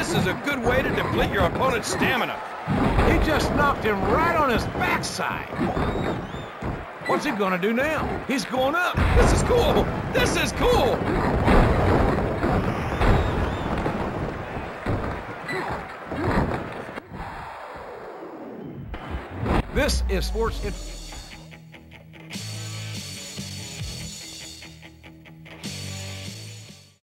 This is a good way to deplete your opponent's stamina. He just knocked him right on his backside. What's he gonna do now? He's going up. This is cool. This is cool. This is sports.